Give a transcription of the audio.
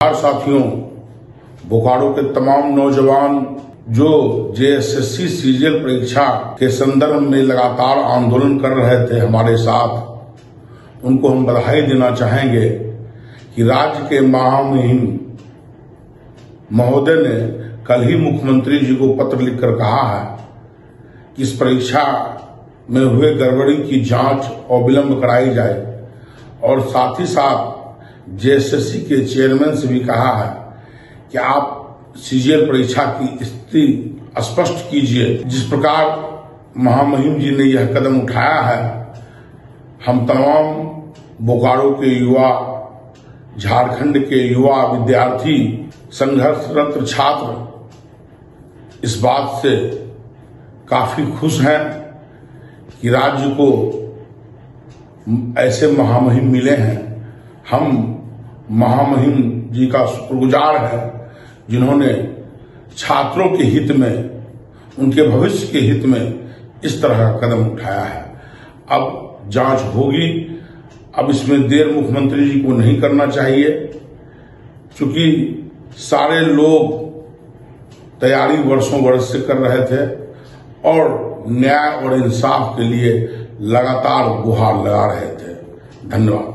नमस्कार साथियों बोकारो के तमाम नौजवान, जो जेएसएससी सीजीएल परीक्षा के संदर्भ में लगातार आंदोलन कर रहे थे हमारे साथ, उनको हम बधाई देना चाहेंगे कि राज्य के महामहिम महोदय ने कल ही मुख्यमंत्री जी को पत्र लिखकर कहा है कि इस परीक्षा में हुए गड़बड़ी की जाँच और विलंब कराई जाए और साथ ही साथ जेएसएससी के चेयरमैन से भी कहा है कि आप सीजीएल परीक्षा की स्थिति स्पष्ट कीजिए। जिस प्रकार महामहिम जी ने यह कदम उठाया है, हम तमाम बोकारो के युवा, झारखंड के युवा विद्यार्थी संघर्षरत छात्र, इस बात से काफ़ी खुश हैं कि राज्य को ऐसे महामहिम मिले हैं। हम महामहिम जी का शुक्रगुजार है, जिन्होंने छात्रों के हित में, उनके भविष्य के हित में इस तरह का कदम उठाया है। अब जाँच होगी। अब इसमें देर मुख्यमंत्री जी को नहीं करना चाहिए, क्योंकि सारे लोग तैयारी वर्षों वर्ष से कर रहे थे और न्याय और इंसाफ के लिए लगातार गुहार लगा रहे थे। धन्यवाद।